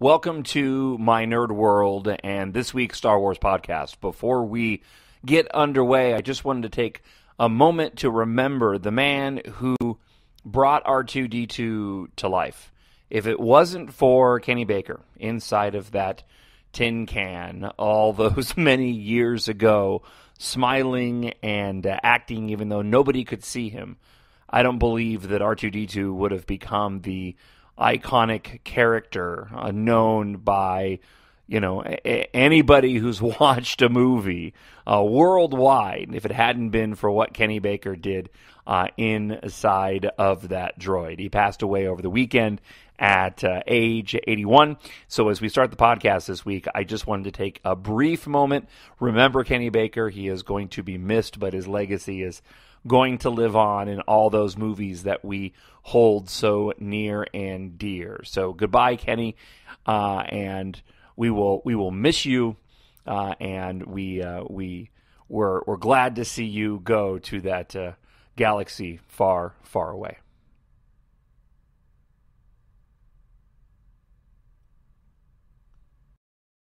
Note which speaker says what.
Speaker 1: Welcome to my nerd world and this week's Star Wars podcast. Before we get underway, I just wanted to take a moment to remember the man who brought R2D2 to life. If it wasn't for Kenny Baker inside of that tin can all those many years ago, smiling and uh, acting even though nobody could see him, I don't believe that R2D2 would have become the iconic character uh, known by you know a- anybody who's watched a movie uh, worldwide if it hadn't been for what Kenny Baker did uh, inside of that droid. He passed away over the weekend at uh, age 81. So as we start the podcast this week, I just wanted to take a brief moment. Remember Kenny Baker. He is going to be missed, but his legacy is going to live on in all those movies that we hold so near and dear. So goodbye, Kenny, uh, and we will we will miss you, uh, and we uh, we we're we're glad to see you go to that uh, galaxy far far away.